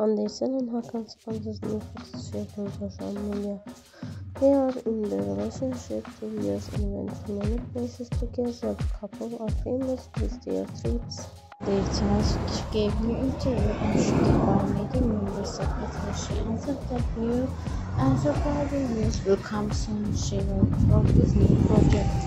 Hande Erçel and Hakan Sabancı's new relationship social media. They are in the relationship two years and went to many places together. The couple are famous with their trips. Their just gave new interview and shooting by meeting about the She answered that new Anthropology news will come soon. She will work with new project.